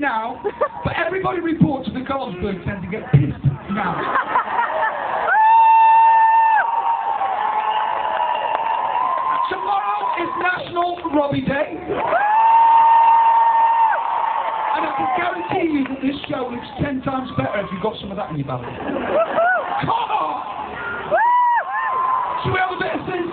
now, but everybody reports to the Carlsberg tend to get pissed now. Tomorrow is National Robbie Day. And I can guarantee you that this show looks ten times better if you've got some of that in your belly. Come on! Should we have a bit of sin.